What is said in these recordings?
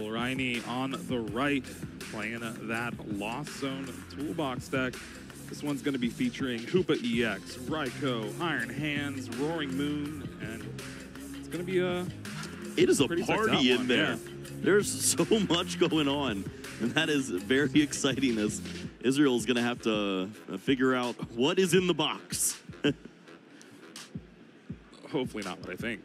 Riney on the right, playing that Lost Zone Toolbox deck. This one's going to be featuring Hoopa EX, Raikou, Iron Hands, Roaring Moon, and it's going to be a. It is a party in one, there. yeah. There's so much going on, and that is very exciting as Israel is going to have to uh, figure out what is in the box. Hopefully not what I think.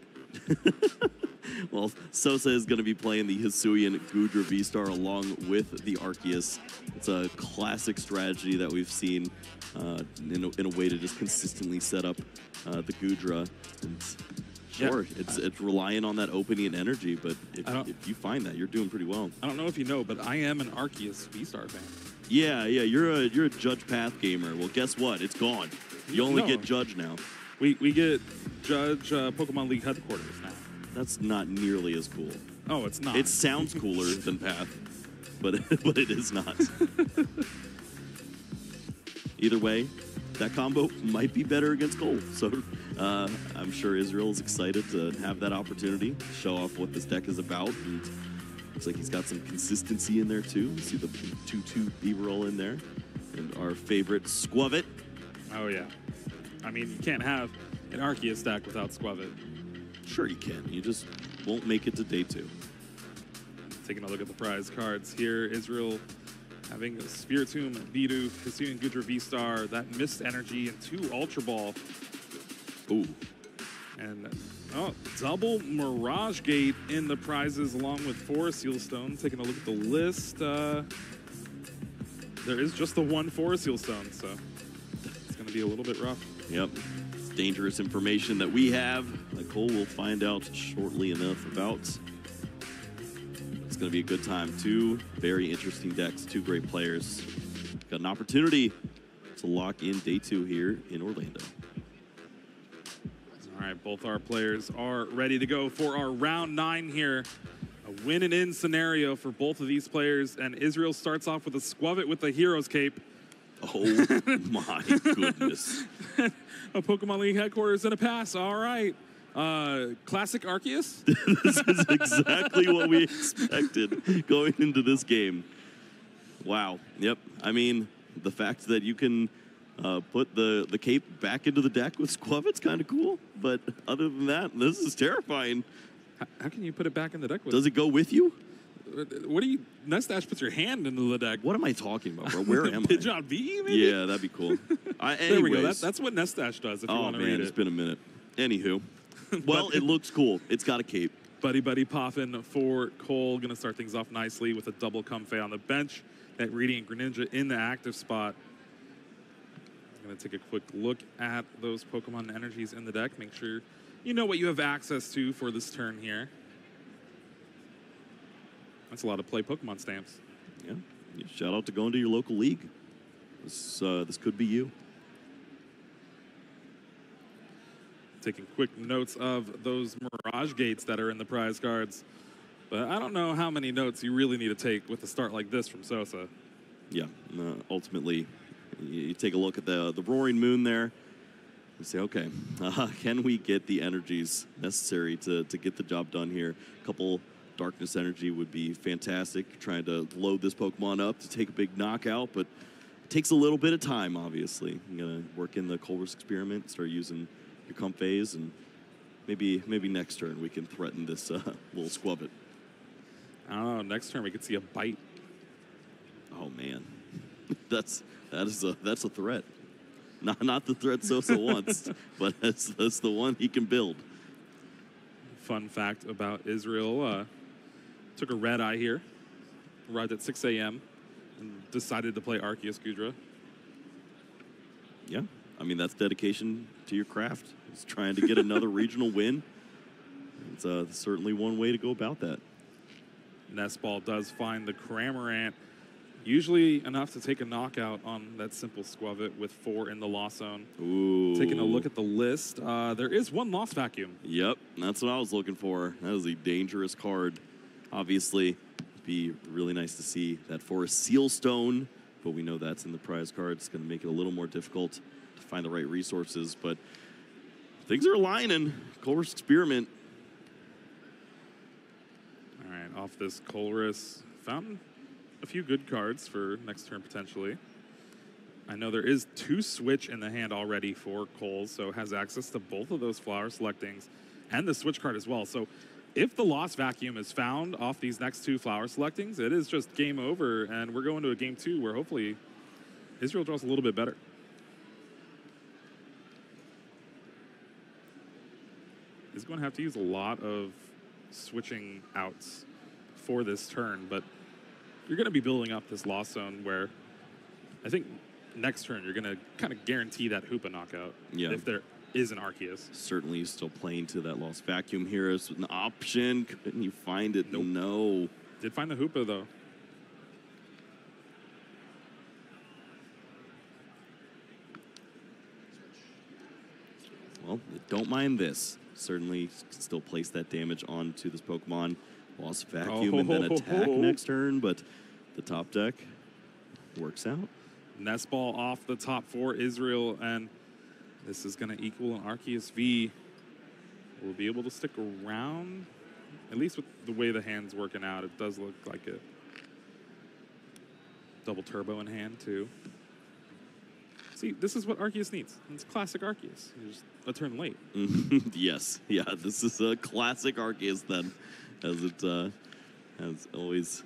Well, Sosa is going to be playing the Hisuian Goodra V-Star along with the Arceus. It's a classic strategy that we've seen uh, in, a, in a way to just consistently set up uh, the Goodra. And sure, Yeah. it's it's relying on that opening and energy, but if, if you find that, you're doing pretty well. I don't know if you know, but I am an Arceus V-Star fan. Yeah, yeah, you're a you're a Judge Path gamer. Well, guess what? It's gone. You only No. get Judge now. We, we get Judge uh, Pokemon League headquarters now. That's not nearly as cool. Oh, it's not. It sounds cooler than Path, but but it is not. Either way, that combo might be better against Cole. So uh, I'm sure Israel is excited to have that opportunity, show off what this deck is about, and looks like he's got some consistency in there too. You see the two-two Bibarel in there, and our favorite Skwovet. Oh yeah. I mean, you can't have an Arceus deck without Skwovet. Sure, you can. You just won't make it to day two. Taking a look at the prize cards here, Israel having a Spiritomb, Bidoof, Hisuian Goodra V-Star, that Mist Energy, and two Ultra Ball. Ooh, And oh, double Mirage Gate in the prizes along with Forest Seal Stone. Taking a look at the list, uh, there is just the one Forest Seal Stone, so it's going to be a little bit rough. Yep. It's dangerous information that we have. That Cole will find out shortly enough about. It's going to be a good time. Two very interesting decks, two great players. Got an opportunity to lock in day two here in Orlando. All right, both our players are ready to go for our round nine here. A win and in scenario for both of these players. And Israel starts off with a Skwovet with the Hero's Cape, Oh my goodness. a Pokemon League headquarters, and a pass. All right. Uh, classic Arceus. this is exactly what we expected going into this game. Wow. Yep. I mean, the fact that you can uh, put the, the cape back into the deck with Skwovet's kind of cool. But other than that, this is terrifying. H- How can you put it back in the deck with? Does it go with you? What do you? Nest Stash puts your hand into the deck. What am I talking about, bro? Where am I? Pigeon V, maybe? Yeah, that'd be cool. I, There we go. That, that's what Nest Stash does. If you oh want to man, read it's it. been a minute. Anywho, well, it looks cool. It's got a cape. Buddy Buddy Poffin for Cole. Going to start things off nicely with a double Comfey on the bench. That Radiant Greninja in the active spot. I'm Going to take a quick look at those Pokemon energies in the deck. Make sure you know what you have access to for this turn here. That's a lot of play Pokemon stamps. Yeah. Shout out to going to your local league. This uh, this could be you. Taking quick notes of those Mirage Gates that are in the prize cards. But I don't know how many notes you really need to take with a start like this from Sosa. Yeah. Uh, ultimately, you, take a look at the the roaring moon there. And say, okay, uh, can we get the energies necessary to, to get the job done here? A couple darkness energy would be fantastic. Trying to load this Pokemon up to take a big knockout, but it takes a little bit of time, obviously. I'm gonna work in the Colress's experiment, start using your Comfeys, and maybe maybe next turn we can threaten this uh, little Skwovet. I don't know. Next turn we could see a bite. Oh man, that's that is a that's a threat. Not not the threat Sosa wants, but that's that's the one he can build. Fun fact about Israel: uh, took a red eye here, arrived at 6 a.m., and decided to play Arceus Goodra. Yeah, I mean that's dedication to your craft. It's trying to get another regional win. It's uh, certainly one way to go about that. Nestball does find the Cramorant, usually enough to take a knockout on that simple Skwovet with four in the loss zone. Ooh. Taking a look at the list, uh, there is one lost vacuum. Yep, that's what I was looking for. That is a dangerous card. Obviously, it'd be really nice to see that for a seal stone, but we know that's in the prize card. It's going to make it a little more difficult to find the right resources. But things are aligning. Colress's experiment. All right, off this Colress. fountain. a few good cards for next turn potentially. I know there is two switch in the hand already for Cole, so has access to both of those flower selectings and the switch card as well. So if the lost vacuum is found off these next two flower selectings, it is just game over, and we're going to a game two where hopefully Israel draws a little bit better. Going to have to use a lot of switching outs for this turn, but you're going to be building up this lost zone where I think next turn you're going to kind of guarantee that Hoopa knockout. Yeah. If there is an Arceus. Certainly still playing to that lost vacuum here as an option. Couldn't you find it? Nope. No. Did find the Hoopa though. Well, don't mind this. Certainly still place that damage onto this Pokemon. Lost vacuum and then oh. attack Oh. next turn, but the top deck works out. Nest ball off the top for Israel, and this is going to equal an Arceus V. We'll be able to stick around, at least with the way the hand's working out. It does look like a Double turbo in hand too. See, this is what Arceus needs. It's classic Arceus. Just a turn late. yes, yeah, this is a classic Arceus then, as it uh, has always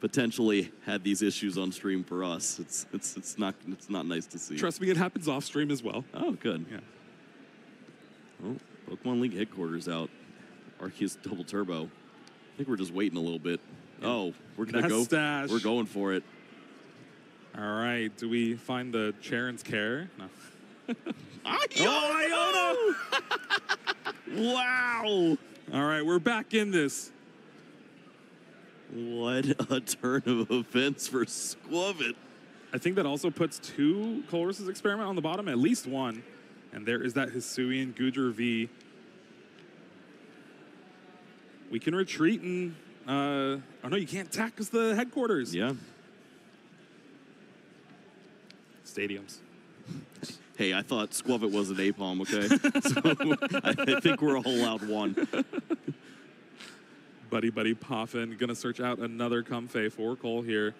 potentially had these issues on stream for us. It's it's it's not it's not nice to see. Trust me, it happens off stream as well. Oh, good. Yeah. Well, Pokemon League headquarters out. Arceus Double Turbo. I think we're just waiting a little bit. Oh, we're gonna go. Nest Stash. We're going for it. All right. Do we find the Cheren's Care? No. Oh, Iono! wow! All right, we're back in this. What a turn of events for Skwovet. I think that also puts two Colress's experiment on the bottom, at least one. And there is that Hisuian Goodra V. We can retreat and. Uh, oh no, you can't attack because the headquarters. Yeah. Stadiums. Hey, I thought Skwovet was an Apom, okay? so I, think we're all allowed one. Buddy Buddy Poffin gonna search out another Comfey for Cole here.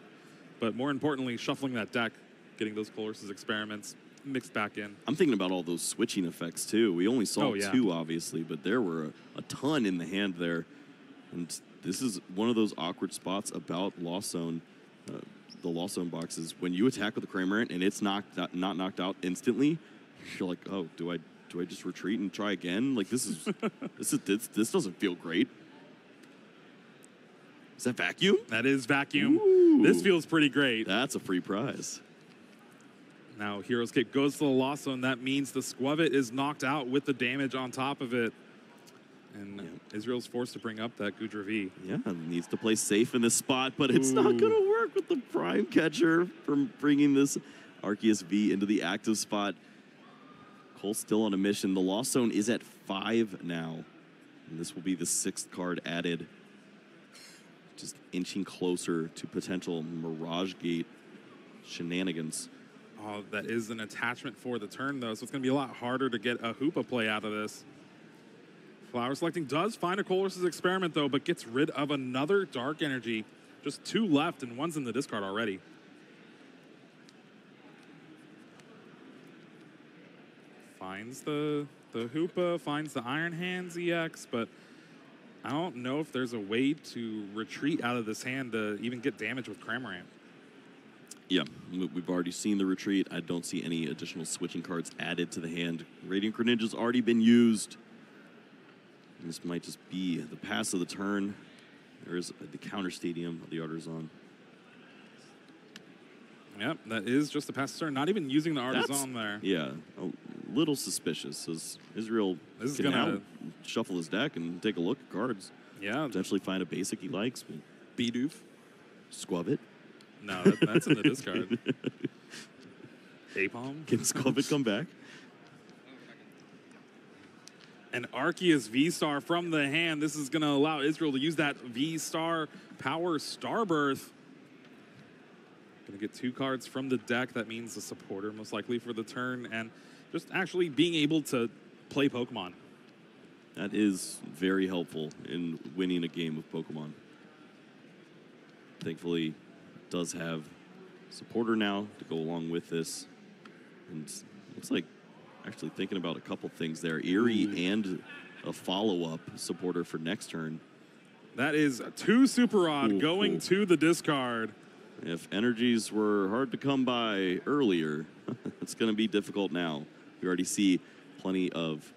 But more importantly, shuffling that deck, getting those Colress's experiments mixed back in. I'm thinking about all those switching effects too. We only saw Oh, yeah. two, obviously, but there were a, a ton in the hand there. And this is one of those awkward spots about Lost Zone, uh, the Lost Zone boxes. When you attack with the Cramorant and it's knocked out, not knocked out instantly, you're like, oh, do I do I just retreat and try again? Like this is this is this, this doesn't feel great. Is that vacuum? That is vacuum. Ooh. This feels pretty great. That's a free prize. Now, Hero's Kick goes to the lost zone. That means the Skwovet is knocked out with the damage on top of it. And Israel's forced to bring up that Goodra V. Yeah, needs to play safe in this spot, but it's not going to work with the prime catcher from bringing this Arceus V into the active spot. Cole's still on a mission. The Lost Zone is at five now, and this will be the sixth card added. Just inching closer to potential Mirage Gate shenanigans. Oh, that is an attachment for the turn, though, so it's going to be a lot harder to get a Hoopa play out of this. Flower Selecting does find a Colress's experiment, though, but gets rid of another Dark Energy. Just two left, and one's in the discard already. Finds the, the Hoopa, finds the Iron Hands EX, but I don't know if there's a way to retreat out of this hand to even get damage with Cramorant. Yeah, we- we've already seen the retreat. I don't see any additional switching cards added to the hand. Radiant Greninja's already been used. This might just be the pass of the turn. There is the counter stadium of the Artazon. Yep, that is just a pass turn. Not even using the That's- Artazon there. Yeah, a little suspicious as Israel This is can gonna- now shuffle his deck and take a look at cards. Yeah, Potentially find a basic he likes. But Bidoof. Skwovet. No, that, that's in the discard. Apom. Can Skwovet come back? An Arceus V Star from the hand. This is going to allow Israel to use that V Star power Starbirth. Going to get two cards from the deck. That means the supporter, most likely, for the turn. And just actually being able to play Pokemon. That is very helpful in winning a game of Pokemon. thankfully does have supporter now to go along with this. And looks like actually thinking about a couple things there. Eri and a follow-up supporter for next turn. That is two Super Rod Cool, going to the discard. If energies were hard to come by earlier, it's going to be difficult now. We already see plenty of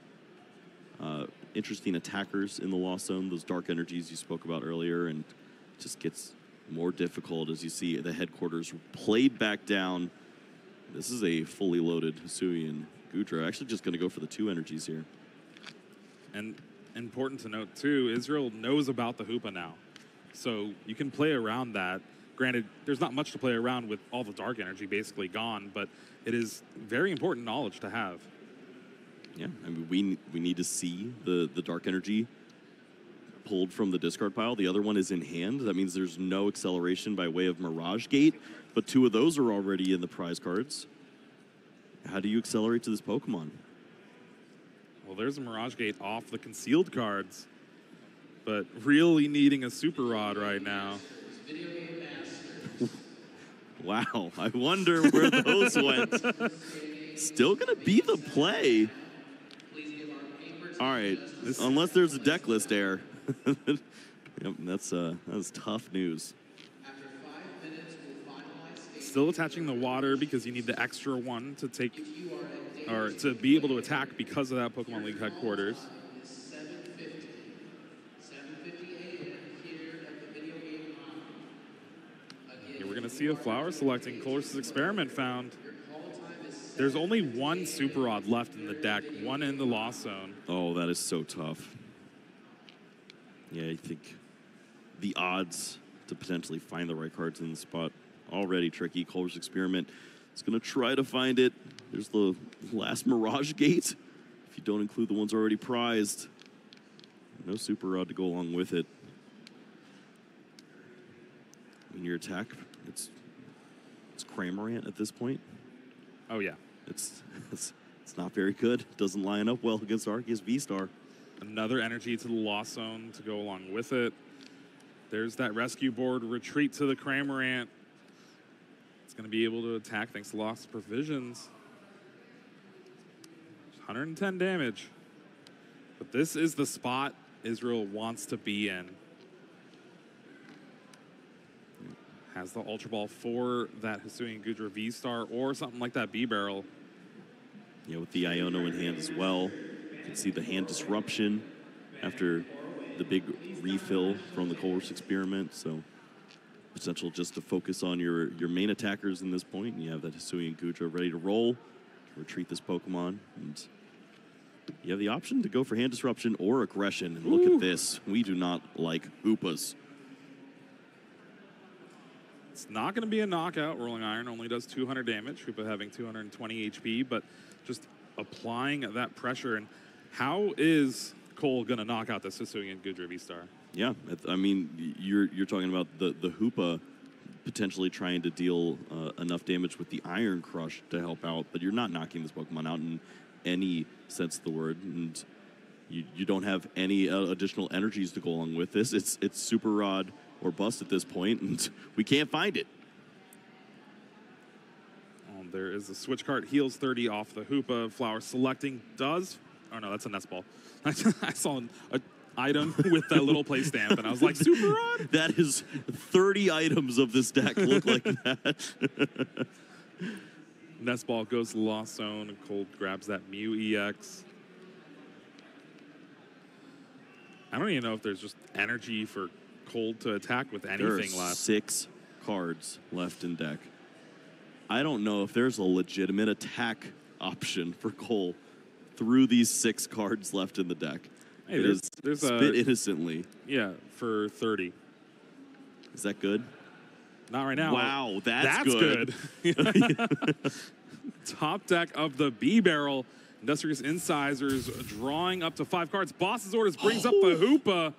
uh, interesting attackers in the Lost Zone, those dark energies you spoke about earlier, and it just gets more difficult as you see the headquarters played back down. This is a fully loaded Hisuian Goodra. Actually, just going to go for the two energies here. And important to note too, Israel knows about the Hoopa now. So you can play around that. Granted, there's not much to play around with all the dark energy basically gone, but it is very important knowledge to have. Yeah, I mean, we we need to see the the dark energy pulled from the discard pile. The other one is in hand. That means there's no acceleration by way of Mirage Gate, but two of those are already in the prize cards. How do you accelerate to this Pokemon? Well, there's a Mirage Gate off the concealed cards, but really needing a Super Rod right now. Wow, I wonder where those went. Still gonna be the play. All right, unless there's a deck list error. yep, that's uh, that's tough news. Still attaching the water because you need the extra one to take or to be able to attack because of that Pokemon League headquarters. Here we're gonna see a flower selecting Colress's Experiment found. There's only one Super Rod left in the deck, one in the Lost Zone. Oh, that is so tough. Yeah, I think the odds to potentially find the right cards in the spot already tricky. Colress's experiment is going to try to find it. There's the last Mirage Gate. If you don't include the ones already prized, no Super Rod to go along with it. When your attack, it's it's Cramorant at this point. Oh yeah, It's it's, it's not very good. Doesn't line up well against Arceus V-Star. another energy to the Lost Zone to go along with it. There's that rescue board retreat to the Cramorant. Going to be able to attack thanks to lost provisions. 110 damage. But this is the spot Israel wants to be in. Has the Ultra Ball for that Hisuian Goodra V Star or something like that Bibarel. you know, with the Iono in hand as well. You can see the hand disruption after the big refill from the Colress experiment. So potential just to focus on your, your main attackers in this point. And you have that Hisuian Goodra ready to roll, to retreat this Pokemon. And you have the option to go for hand disruption or aggression. And look Ooh. at this. We do not like Oopas. It's not going to be a knockout. Rolling Iron only does 200 damage, Hoopa having 220 HP, but just applying that pressure. And how is Cole going to knock out this Hisuian Goodra V-Star? Yeah, I mean, you're you're talking about the the Hoopa potentially trying to deal uh, enough damage with the Iron Crush to help out, but you're not knocking this Pokemon out in any sense of the word, and you you don't have any uh, additional energies to go along with this. It's it's Super Rod or bust at this point, and we can't find it. Um, there is a switch card, heals 30 off the Hoopa. Flower selecting does. Oh no, that's a nest ball. I saw a item with that little play stamp, and I was like, Super Rod? That is 30 items of this deck look like that. Nest ball goes to the Lost Zone, and Cole grabs that Mew EX. I don't even know if there's just energy for Cole to attack with anything left. six cards left in deck. I don't know if there's a legitimate attack option for Cole through these six cards left in the deck. Hey, It there's- is there's a- spit innocently. Yeah, for 30. Is that good? Not right now. Wow, that's, That's good. good. Top deck of the Bibarel. Industrious Incisors drawing up to five cards. Boss's Orders brings up the oh. Hoopa.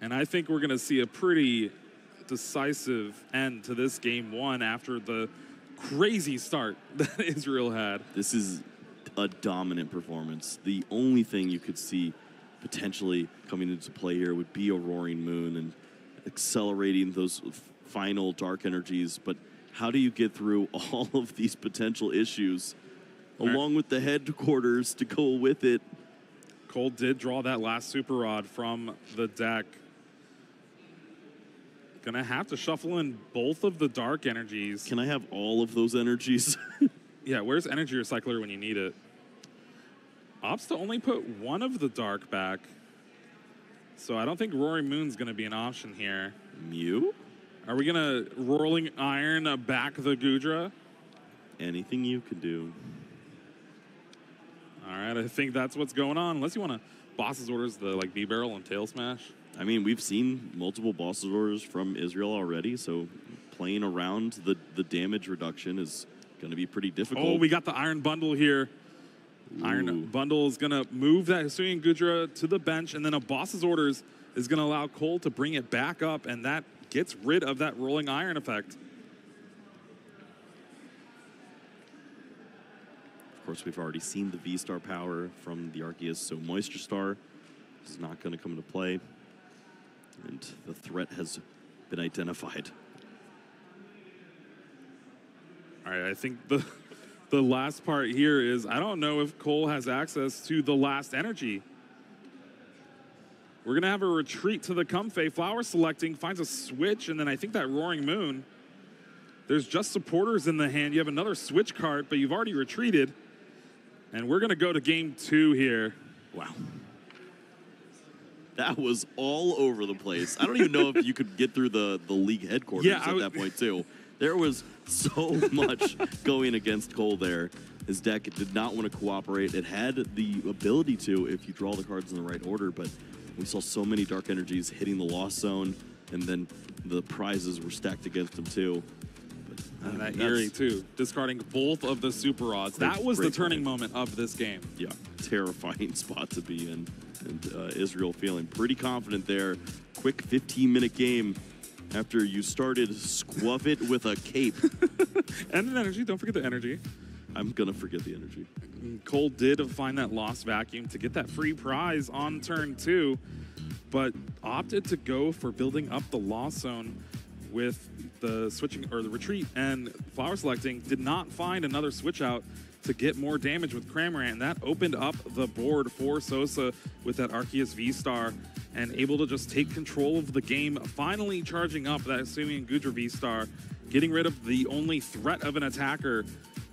And I think we're going to see a pretty decisive end to this game one after the crazy start that Israel had. This is a dominant performance. The only thing you could see potentially coming into play here would be a roaring moon, and accelerating those final dark energies, but how do you get through all of these potential issues right. along with the headquarters to go with it? Cole did draw that last super rod from the deck. Gonna have to shuffle in both of the dark energies. Can I have all of those energies? Yeah, where's Energy Recycler when you need it? Opts to only put one of the dark back. So I don't think Roaring Moon's going to be an option here. Mew? Are we going to Rolling Iron back the Goodra? Anything you could do. All right, I think that's what's going on. Unless you want to boss's orders the like Bibarel and tail smash. I mean, we've seen multiple boss orders from Israel already, so playing around the, the damage reduction is going to be pretty difficult. Oh, we got the Iron Bundle here. Iron Bundle is going to move that Hisuian Goodra to the bench, and then a boss's orders is going to allow Cole to bring it back up, and that gets rid of that rolling iron effect. Of course, we've already seen the V Star power from the Arceus, so Moisture Star is not going to come into play. And the threat has been identified. All right, I think the the last part here is I don't know if Cole has access to the last energy. We're gonna have a retreat to the Comfey. Flower selecting finds a switch, and then I think that Roaring Moon. There's just supporters in the hand. You have another switch card, but you've already retreated. And we're gonna go to game two here. Wow. That was all over the place. I don't even know if you could get through the, the league headquarters Yeah, at that point, too. There was so much going against Cole there. His deck did not want to cooperate. It had the ability to if you draw the cards in the right order, but we saw so many dark energies hitting the lost zone, and then the prizes were stacked against him, too. But, And that Eri too, discarding both of the super Rods. That was the turning moment of this game. Yeah, terrifying spot to be in. And uh, Israel feeling pretty confident there. Quick 15 minute game after you started Skwovet with a cape. And an energy, don't forget the energy. I'm going to forget the energy. Cole did find that lost vacuum to get that free prize on turn two, but opted to go for building up the lost zone with the switching or the retreat and flower selecting. Did not find another switch out to get more damage with Cramorant. And that opened up the board for Sosa with that Arceus V Star and able to just take control of the game, finally charging up that Sumian Goodra V Star, getting rid of the only threat of an attacker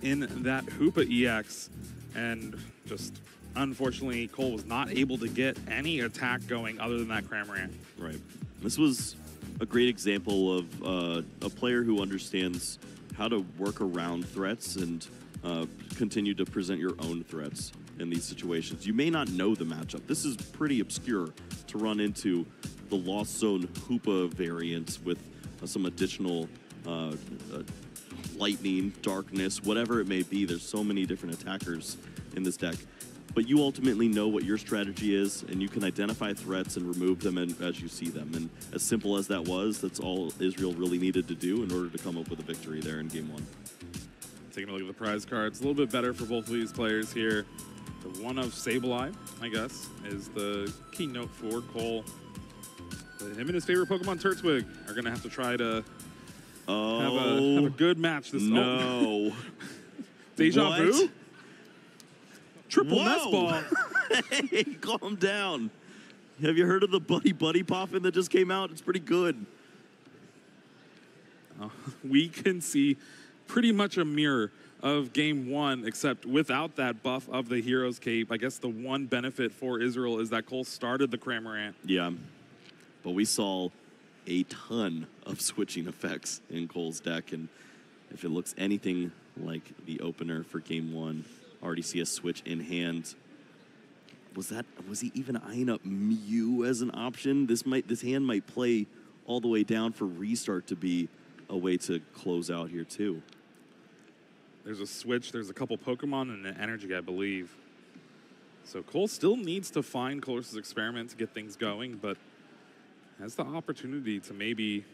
in that Hoopa EX. And just unfortunately, Cole was not able to get any attack going other than that Cramorant. Right. This was a great example of uh, a player who understands how to work around threats and uh, continue to present your own threats in these situations. You may not know the matchup. This is pretty obscure to run into the Lost Zone Hoopa variant with uh, some additional uh, uh, lightning, darkness, whatever it may be. There's so many different attackers in this deck. But you ultimately know what your strategy is, and you can identify threats and remove them as you see them. And as simple as that was, that's all Israel really needed to do in order to come up with a victory there in game one. Taking a look at the prize cards, a little bit better for both of these players here. The one of Sableye, I guess, is the keynote for Cole. But him and his favorite Pokemon Turtwig are going to have to try to Oh, have, a, oh, have a good match this oh, no. Deja What? vu? Triple Whoa. ball. hey, calm down. Have you heard of the Buddy Buddy Poffin that just came out? It's pretty good. Uh, we can see pretty much a mirror of game one, except without that buff of the hero's cape. I guess the one benefit for Israel is that Cole started the Cramorant. Yeah. But we saw a ton of switching effects in Cole's deck. And if it looks anything like the opener for game one, already see a switch in hand. Was that was he even eyeing up Mew as an option? This might this hand might play all the way down for restart to be a way to close out here too. There's a switch, there's a couple Pokemon and an energy, I believe. So Cole still needs to find Colress's Experiment to get things going, but has the opportunity to maybe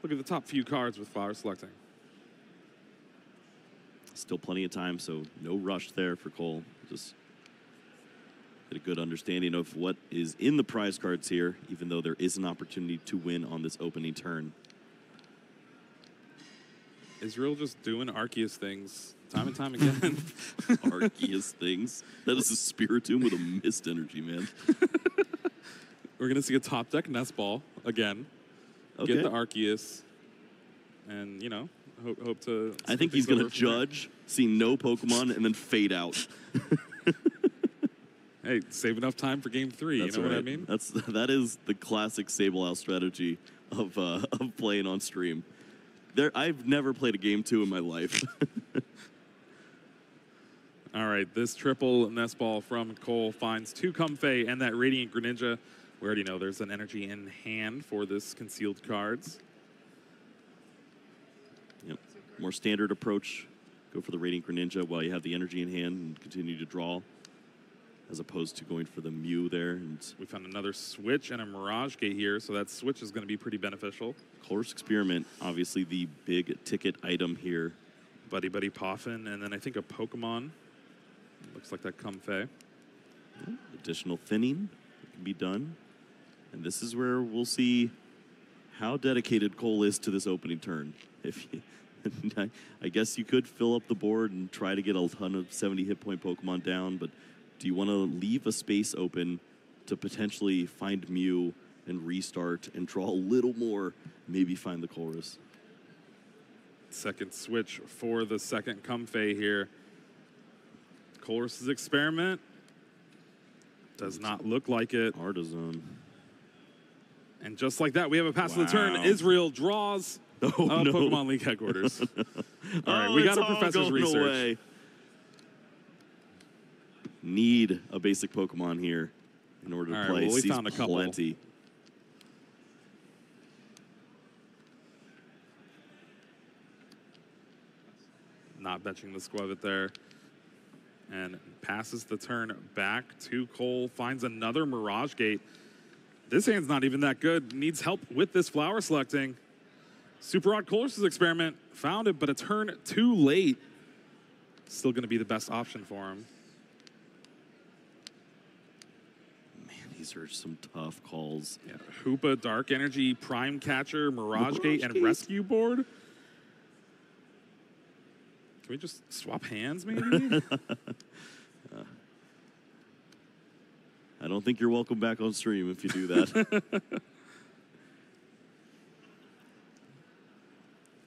look at the top few cards with flower selecting. Still plenty of time, so no rush there for Cole. Just get a good understanding of what is in the prize cards here, even though there is an opportunity to win on this opening turn. Israel just doing Arceus things time and time again. Arceus things. That is a Spiritomb with a mist energy, man. We're gonna see a top deck nest ball again. Okay. Get the Arceus, and you know, hope, hope to. I think he's going to over from there. judge, see no Pokemon, and then fade out. Hey, save enough time for game three. That's you know right. what I mean? That's that is the classic Sable Owl strategy of uh, of playing on stream. There, I've never played a game two in my life. All right, this triple nest ball from Cole finds two Comfey and that Radiant Greninja. We already know there's an energy in hand for this concealed cards. yep. More standard approach. Go for the Radiant Greninja while you have the energy in hand and continue to draw, as opposed to going for the Mew there. And We found another switch and a Mirage Gate here, so that switch is going to be pretty beneficial. Colress's Experiment, obviously the big ticket item here. Buddy Buddy Poffin, and then I think a Pokemon. Looks like that Comfey. additional thinning can be done. And this is where we'll see how dedicated Cole is to this opening turn. If you, I- I guess you could fill up the board and try to get a ton of 70 hit point Pokemon down, but do you want to leave a space open to potentially find Mew and restart and draw a little more, maybe find the Colress? Second switch for the second Comfey here. Colress's experiment does not look like it. Artazon. And just like that, we have a pass of the turn. Israel draws Oh, uh, no. Pokemon League headquarters. all right, Oh, we got a professor's research. away. Need a basic Pokemon here in order to All right, play. well, we Sees found a couple. plenty. Not benching the Skwovet there. And passes the turn back to Cole. Finds another Mirage Gate. This hand's not even that good. Needs help with this flower selecting. Super Rod Colress's experiment found it, but a turn too late. Still going to be the best option for him. These are some tough calls. Yeah, Hoopa, Dark Energy, Prime Catcher, Mirage, Gate, Mirage and Rescue Board. Can we just swap hands, maybe? I don't think you're welcome back on stream if you do that.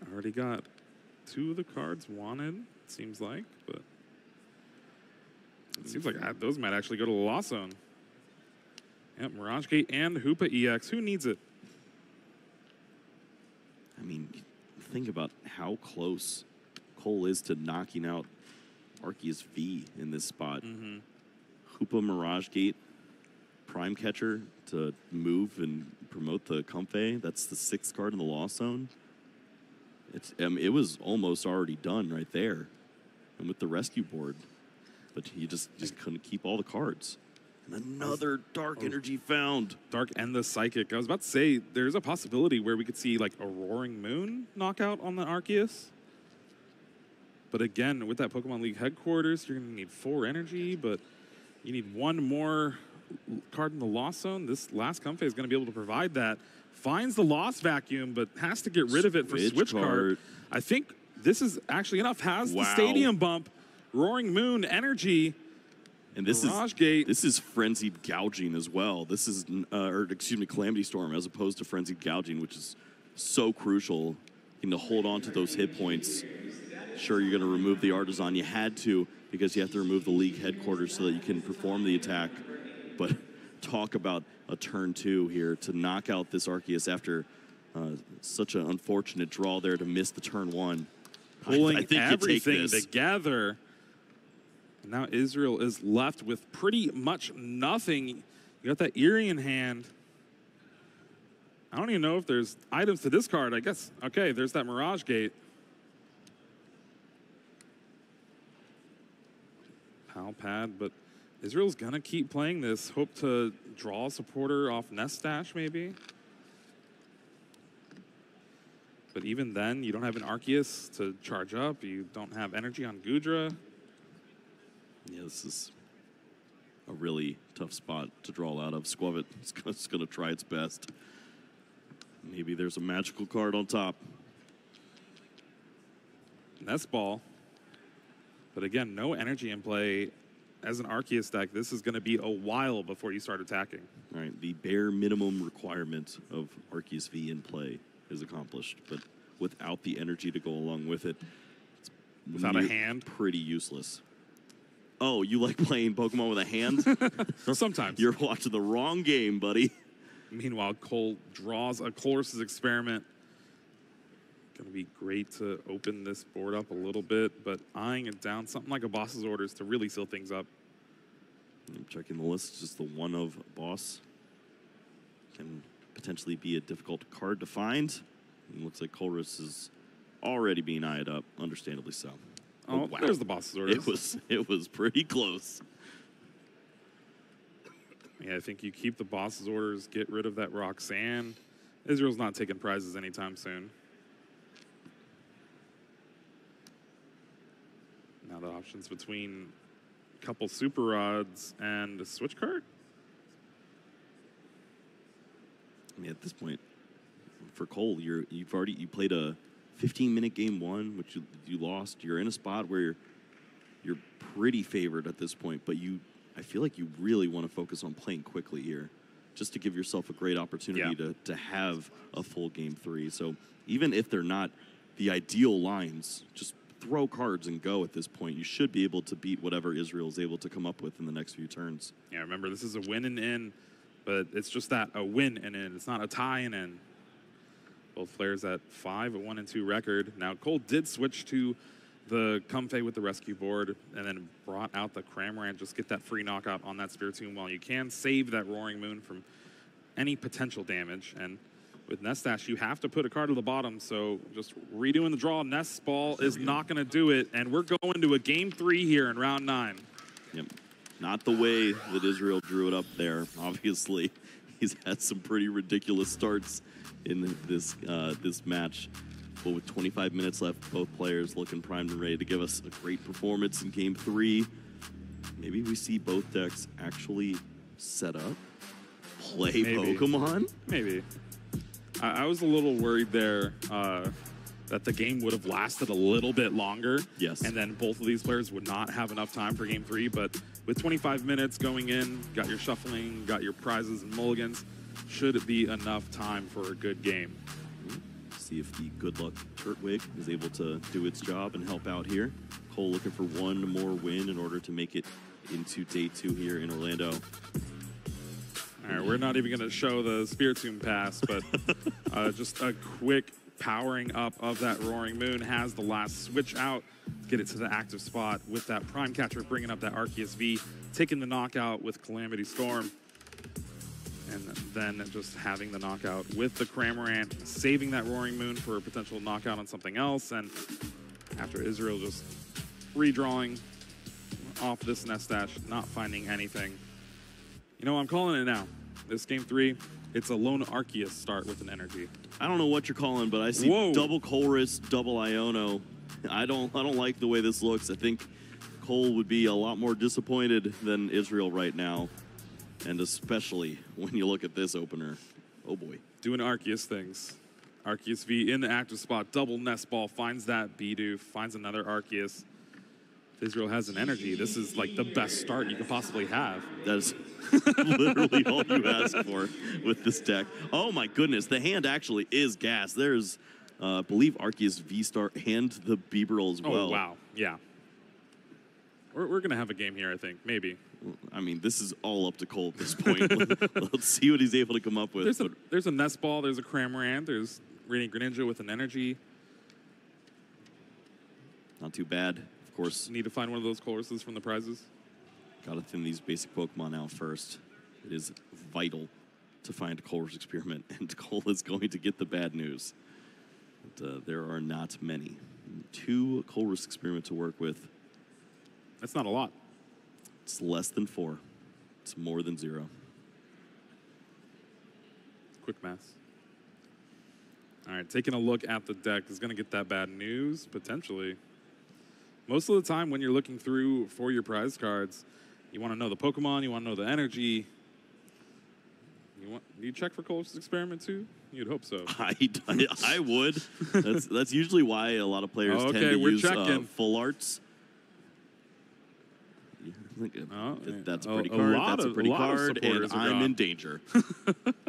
I Already got two of the cards wanted, it seems like, but it seems like uh, those might actually go to the Lost Zone. Yep, Mirage Gate and Hoopa EX. Who needs it? I mean, think about how close Cole is to knocking out Arceus V in this spot. Mm-hmm. Hoopa Mirage Gate, Prime Catcher to move and promote the Comfey. That's the sixth card in the Lost Zone. It's um, it was almost already done right there, and with the rescue board, but he just just couldn't keep all the cards. Another Dark. Energy found. Dark and the Psychic. I was about to say there's a possibility where we could see like a Roaring Moon knockout on the Arceus. But again, with that Pokemon League headquarters, you're going to need four energy, but you need one more card in the Lost Zone. This last Comfey is going to be able to provide that. Finds the Lost Vacuum, but has to get rid of it for Switch Switch card. card. I think this is actually enough. Has Wow. the Stadium Bump, Roaring Moon energy, And this is Gate. this is frenzied gouging as well. This is uh, or excuse me, calamity storm as opposed to frenzied gouging, which is so crucial. You know, hold on to those hit points. Sure, you're going to remove the Artazon. You had to because you have to remove the league headquarters so that you can perform the attack. But talk about a turn two here to knock out this Arceus after uh, such an unfortunate draw there to miss the turn one. Pulling I, think you take everything together. Now Israel is left with pretty much nothing. You got that Eri in hand. I don't even know if there's items to discard. I guess, okay, there's that Mirage Gate. Pal pad, but Israel's gonna keep playing this. Hope to draw a supporter off Nest Stash, maybe. But even then, you don't have an Arceus to charge up. You don't have energy on Goodra. Yeah, this is a really tough spot to draw out of. Skwovet is going to try its best. Maybe there's a magical card on top. Nest ball. But again, no energy in play. As an Arceus deck, this is going to be a while before you start attacking. All right, the bare minimum requirement of Arceus V in play is accomplished, but without the energy to go along with it, it's Without a hand? pretty useless. Oh, you like playing Pokemon with a hand? Sometimes. You're watching the wrong game, buddy. Meanwhile, Cole draws a Colress's experiment. Going to be great to open this board up a little bit, but eyeing it down, something like a boss's orders to really seal things up. I'm checking the list. Just the one of boss can potentially be a difficult card to find. It looks like Colress is already being eyed up, understandably so. Oh, wow. there's the boss's orders. It was it was pretty close. Yeah, I think you keep the boss's orders, get rid of that Roxanne. Israel's not taking prizes anytime soon. Now the options between a couple super rods and a switch card. I mean, at this point, for Cole, you're you've already you played a 15 minute game one, which you you lost. You're in a spot where you're you're pretty favored at this point, but you I feel like you really want to focus on playing quickly here, just to give yourself a great opportunity Yeah. to to have a full game three. So even if they're not the ideal lines, just throw cards and go at this point. You should be able to beat whatever Israel is able to come up with in the next few turns. Yeah, remember this is a win and in, but it's just that a win and in. It's not a tie and in. Both players at five, a one and two record. Now Cole did switch to the Comfey with the rescue board, and then brought out the Cramorant. Just get that free knockout on that Spiritomb while you can. Save that Roaring Moon from any potential damage. And with Nest Stash, you have to put a card to the bottom. So just redoing the draw. Nest Ball is not going to do it, and we're going to a game three here in round nine. Yep. Not the way that Israel drew it up there. Obviously, he's had some pretty ridiculous starts in this uh, this match. But with 25 minutes left, both players looking primed and ready to give us a great performance in Game Three. Maybe we see both decks actually set up, play Maybe. Pokemon. Maybe. I, I was a little worried there uh, that the game would have lasted a little bit longer. Yes. And then both of these players would not have enough time for game three. But with 25 minutes going in, got your shuffling, got your prizes and mulligans, should be enough time for a good game. See if the good luck Turtwig is able to do its job and help out here. Cole looking for one more win in order to make it into day two here in Orlando. All right, we're not even going to show the Spiritomb pass, but uh, just a quick powering up of that Roaring Moon has the last switch out get it to the active spot with that Prime Catcher bringing up that Arceus V, taking the knockout with Calamity Storm, and then just having the knockout with the Cramorant, saving that Roaring Moon for a potential knockout on something else, and after Israel just redrawing off this Nest Stash, not finding anything. You know, I'm calling it now. This game three, it's a lone Arceus start with an energy. I don't know what you're calling, but I see Whoa. double Colress, double Iono. I don't I don't like the way this looks. I think Cole would be a lot more disappointed than Israel right now. And especially when you look at this opener. Oh boy. Doing Arceus things. Arceus V in the active spot, double nest ball, finds that Bidoof, finds another Arceus. Israel has an energy, this is like the best start you could possibly have. That is literally all you ask for with this deck. Oh my goodness, the hand actually is gas. There's, uh, I believe, Arceus V Star and the Bibarel as well. Oh, wow. Yeah. We're, we're going to have a game here, I think. Maybe. I mean, this is all up to Cole at this point. Let's see what he's able to come up with. There's a, there's a nest ball, there's a Cramorant, there's Radiant Greninja with an energy. not too bad. Of course, Need to find one of those choruses from the prizes. got to thin these basic Pokemon out first. It is vital to find Cole's experiment, and Cole is going to get the bad news. But, uh, there are not many. Two Colress experiment to work with. That's not a lot. It's less than four. It's more than zero. Quick math. All right, taking a look at the deck is going to get that bad news, potentially. Most of the time, when you're looking through for your prize cards, You want to know the Pokemon, you want to know the energy. You want do you check for Colress's experiment too? You'd hope so. I, I, would. That's that's usually why a lot of players tend Okay, to we're use uh, checking. full arts. Yeah, I think, uh, Uh, oh, that's a pretty a card. That's a pretty of card, and I'm gone. in danger.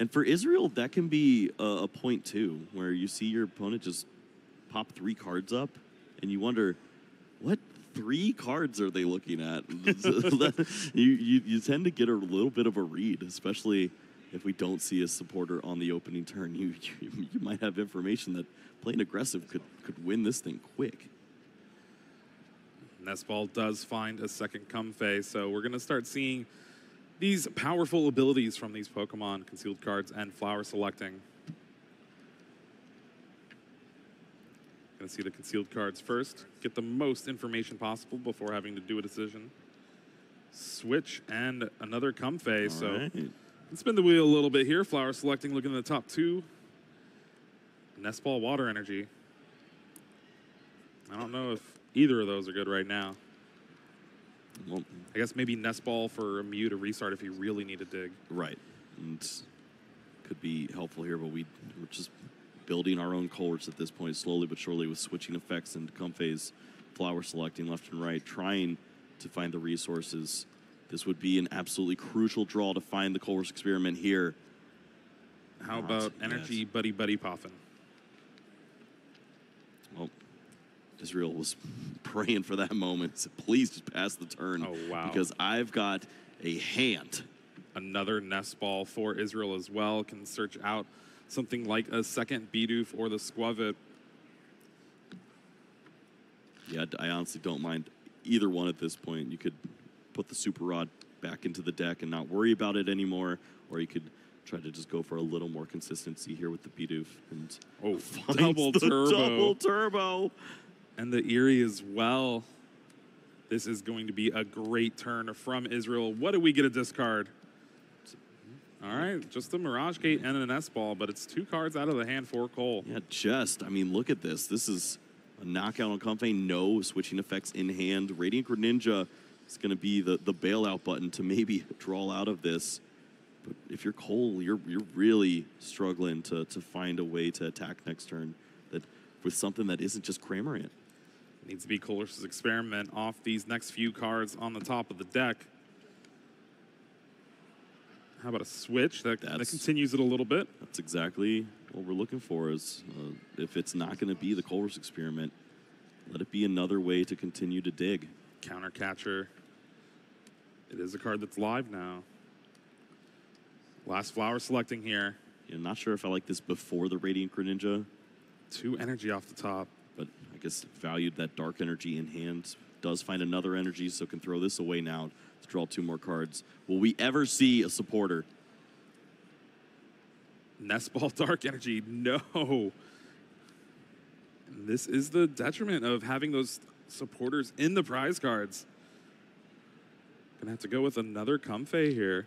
and for Israel, that can be a, a point too, where you see your opponent just pop three cards up, and you wonder, what three cards are they looking at? you, you you tend to get a little bit of a read, especially if we don't see a supporter on the opening turn. You you, you might have information that playing aggressive could could win this thing quick. Nestball does find a second Comfey, so we're going to start seeing these powerful abilities from these Pokemon, concealed cards and flower selecting. Going to see the concealed cards first, get the most information possible before having to do a decision. Switch and another Comfey, so All right. Let's spin the wheel a little bit here. Flower selecting, looking at the top two. Nestball Water Energy. I don't know if either of those are good right now. Well, I guess maybe nest ball for a Mew to restart if you really need to dig. Right. And could be helpful here, but we, we're just building our own colors at this point, slowly but surely, with switching effects and Comfey's flower selecting left and right, trying to find the resources. This would be an absolutely crucial draw to find the Colress experiment here. How Not, about Energy yes. Buddy Buddy Poffin? Well, Israel was praying for that moment. So please just pass the turn. Oh, wow. Because I've got a hand. Another nest ball for Israel as well. Can search out something like a second Bidoof or the Skwovet. Yeah, I honestly don't mind either one at this point. You could put the super rod back into the deck and not worry about it anymore, or you could try to just go for a little more consistency here with the Bidoof and Oh, double turbo. double turbo. And the Eri as well. This is going to be a great turn from Israel. What do we get a discard? All right, just a Mirage Gate and an S ball, but it's two cards out of the hand for Cole. Yeah, just I mean, look at this. This is a knockout on Comfey. No switching effects in hand. Radiant Greninja is going to be the the bailout button to maybe draw out of this. But if you're Cole, you're you're really struggling to to find a way to attack next turn that with something that isn't just Cramorant. Needs to be Colress's experiment off these next few cards on the top of the deck. How about a switch that, continues it a little bit? That's exactly what we're looking for. Is uh, if it's not going to be the Colress's experiment, let it be another way to continue to dig. Counter catcher. It is a card that's live now. Last flower selecting here. Know, not sure if I like this before the Radiant Greninja, Two energy off the top. Guess valued that dark energy in hand. Does find another energy, so can throw this away now to draw two more cards. Will we ever see a supporter? Nestball Dark Energy, no. This is the detriment of having those supporters in the prize cards. Gonna have to go with another Comfey here.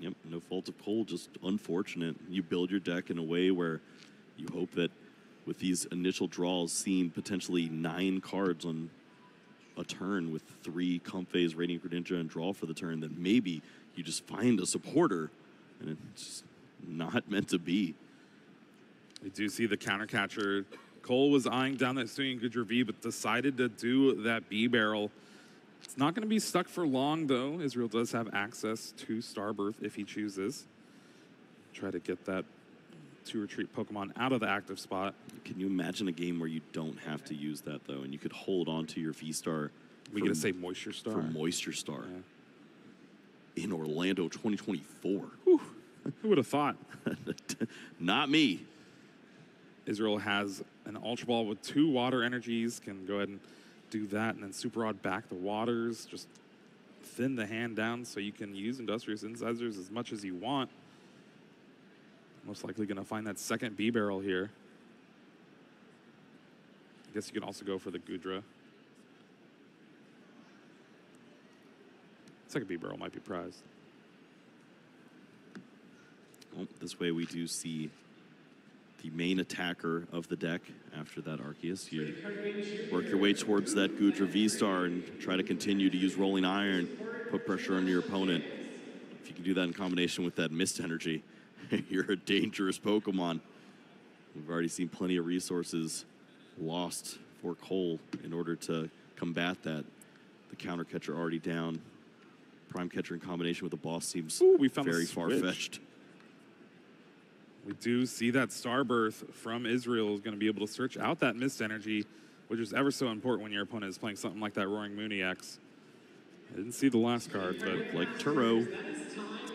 Yep, no fault of Cole, just unfortunate. You build your deck in a way where you hope that with these initial draws, seeing potentially nine cards on a turn with three Comfeys, Radiant Greninja, and draw for the turn, that maybe you just find a supporter, and it's just not meant to be. We do see the counter catcher. Cole was eyeing down that swinging Goodra V, but decided to do that Bibarel. It's not going to be stuck for long, though. Israel does have access to Starbirth if he chooses. Try to get that two retreat Pokemon out of the active spot. Can you imagine a game where you don't have to use that though, and you could hold on to your V Star? We for- get to say Moisture Star. for Moisture Star Yeah. in Orlando 2024. Whew. Who would have thought? Not me. Israel has an Ultra Ball with two water energies, can go ahead and do that, and then Super Rod back the waters, just thin the hand down so you can use Industrious Incisors as much as you want. Most likely going to find that second Bibarel here. I guess you can also go for the Goodra. Second Bibarel might be prized. Well, this way we do see the main attacker of the deck after that Arceus. You work your way towards that Goodra V-Star and try to continue to use Rolling Iron, put pressure on your opponent. If you can do that in combination with that Mist Energy, you're a dangerous Pokemon. We've already seen plenty of resources lost for Cole in order to combat that. The counter catcher already down. Prime catcher in combination with the boss seems Ooh, we found a very switch. We do see that Starbirth from Israel is going to be able to search out that mist energy, which is ever so important when your opponent is playing something like that Roaring Moon EX. I didn't see the last card, but Like Turo,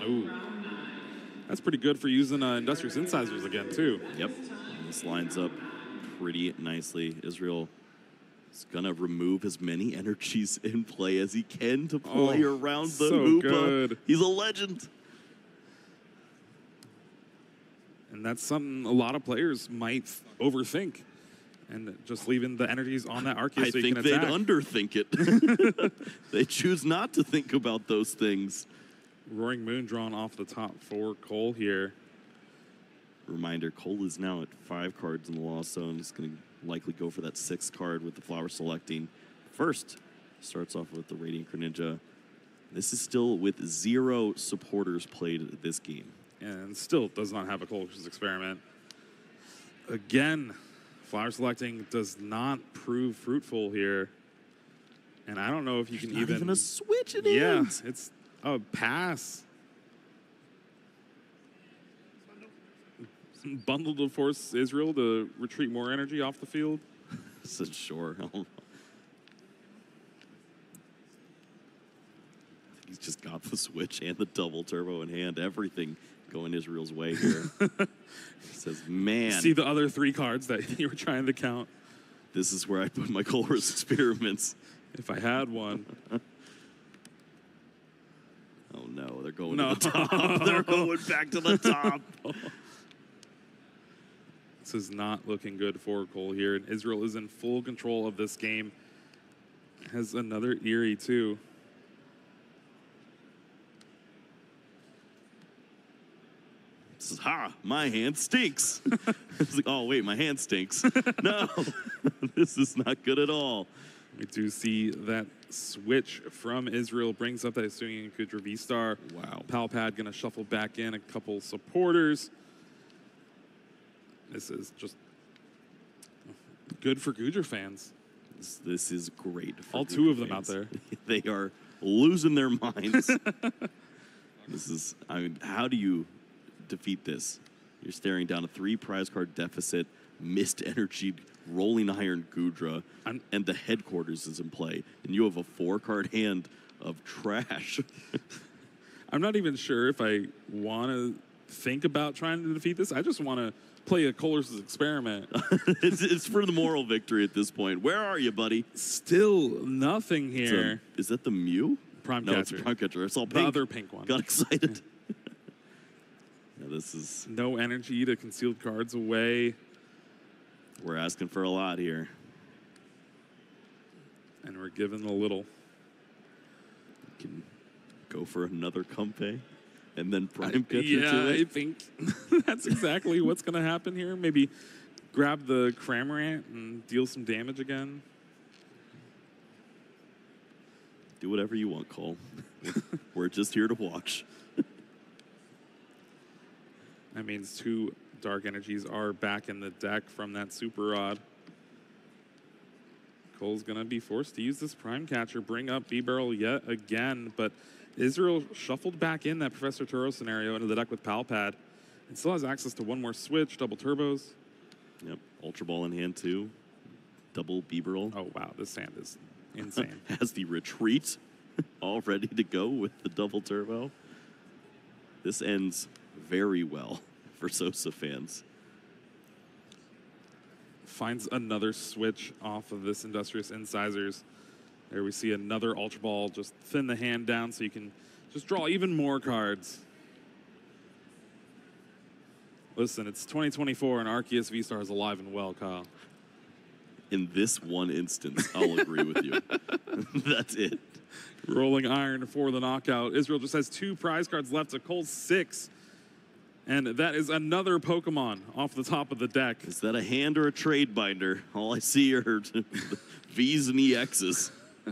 ooh, that's pretty good for using uh, Industrious Incisors again too. Yep. This lines up pretty nicely. Israel is going to remove as many energies in play as he can to play Oh, around the so Hoopa. He's a legend. And that's something a lot of players might overthink. And just leaving the energies on that Arceus I so think they'd underthink it. they choose not to think about those things. Roaring Moon drawn off the top for Cole here. Reminder, Cole is now at five cards in the Lost Zone. He's going to likely go for that sixth card with the flower selecting. First, starts off with the Radiant Greninja. This is still with zero supporters played this game. And still does not have a Colress's experiment. Again, flower selecting does not prove fruitful here. And I don't know if you can Not even. even a switch in yeah, it's a pass. Bundle to force Israel to retreat more energy off the field. So sure. He's just got the switch and the double turbo in hand. Everything going Israel's way here. he says, "Man, See the other three cards that you were trying to count. this is where I put my Colress experiments." If I had one. Oh no, they're going No. to the top. they're going back to the top. This is not looking good for Cole here. And Israel is in full control of this game. Has another Eri, too. "Ha, my hand stinks." it's like, "Oh wait, my hand stinks." no, this is not good at all. We do see that switch from Israel brings up that Swinging Goodra V Star. Wow. Palpad going to shuffle back in a couple supporters. This is just good for Goodra fans. This, this is great. For All two of them out there. they are losing their minds. this is. I mean, how do you defeat this? You're staring down a three prize card deficit, Mist energy, rolling iron Goodra, I'm- and the headquarters is in play, and you have a four card hand of trash. I'm not even sure if I want to think about trying to defeat this. I just want to play a Colress's experiment. it's, it's for the moral victory at this point. Where are you, buddy? Still nothing It's here. a- is that the Mew? Prime no, it's a prime catcher. I saw The other pink one. Got excited. yeah, this is No energy to concealed cards away. we're asking for a lot here. And we're given a little. Can go for another Comfey and then prime catcher yeah, to I think that's exactly what's going to happen here. Maybe grab the Cramorant and deal some damage again. Do whatever you want, Cole. we're just here to watch. That means two Dark Energies are back in the deck from that Super Rod. Cole's going to be forced to use this Prime Catcher, bring up Bibarel yet again, but Israel shuffled back in that Professor Turo scenario into the deck with Palpad and still has access to one more switch, double turbos. Yep, Ultra Ball in hand too. Double Bibarel. Oh, wow, this hand is insane. has the retreat all ready to go with the double turbo. This ends very well for Sosa fans. Finds another switch off of this Industrious Incisors. There we see another Ultra Ball just thin the hand down so you can just draw even more cards. Listen, it's 2024 and Arceus V-Star is alive and well, Kyle. In this one instance, I'll agree with you. That's it. Rolling Iron for the knockout. Israel just has two prize cards left to Cole's six. And that is another Pokemon off the top of the deck. Is that a hand or a trade binder? All I see are V's and EXs.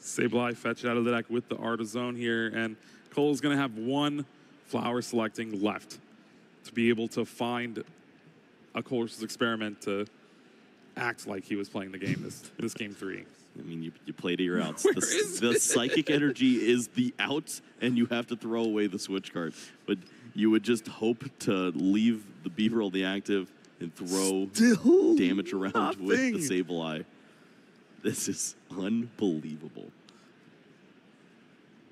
Sableye fetch out of the deck with the Artazon here, and Cole's going to have one flower selecting left to be able to find a Colress's experiment to act like he was playing the game this this game three. I mean, you, you play to your outs. Where the, is the it? psychic energy is the out, and you have to throw away the switch card. But you would just hope to leave the beaver on the active and throw Still damage around with the nothing. Sableye. This is unbelievable.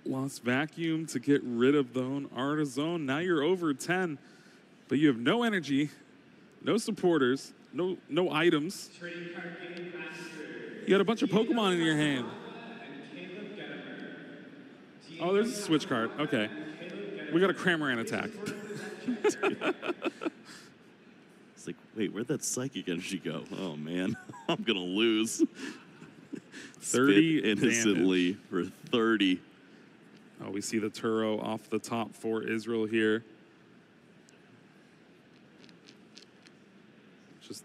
Lost vacuum to get rid of the own Artazon. Now you're over 10, but you have no energy, no supporters, no no items. You got a bunch of Pokemon in your hand. Oh, there's a switch card. Okay. We got a Cramorant attack. It's like, wait, where'd that psychic energy go? Oh man, I'm gonna lose. 30 Spit innocently for 30. Oh, we see the Turo off the top for Israel here. Just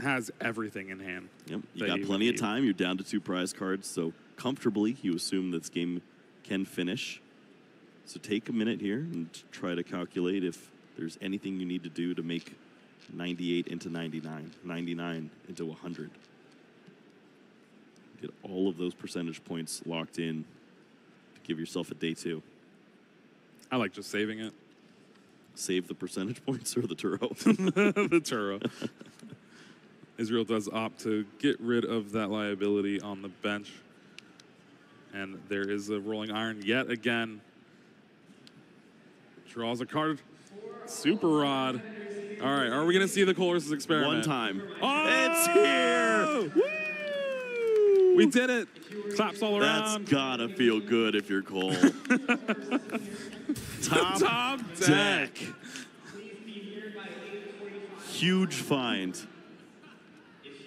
has everything in hand. Yep, you got plenty of time. You're down to two prize cards, so comfortably you assume this game can finish. So take a minute here and try to calculate if there's anything you need to do to make 98 into 99, 99 into 100. Get all of those percentage points locked in to give yourself a day two. I like just saving it. Save the percentage points or the Turo. the Turo. Israel does opt to get rid of that liability on the bench. And there is a rolling iron yet again. Draws a card. Super Rod. All right, are we going to see the Colress's experiment? One time. Oh! It's here! Woo! We did it. Claps all That's around. gotta feel good if you're Cole. Top, Top deck. deck. Huge find.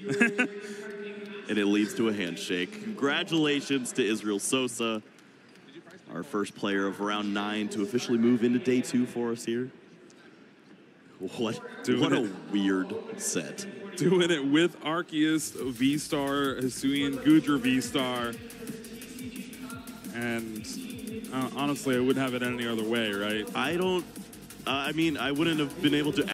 and it leads to a handshake. Congratulations to Israel Sosa, our first player of round nine to officially move into day two for us here. What, Doing what a weird set. Doing it with Arceus, V-Star, Hisuian, Goodra V-Star. And uh, honestly, I wouldn't have it any other way, right? I don't, uh, I mean, I wouldn't have been able to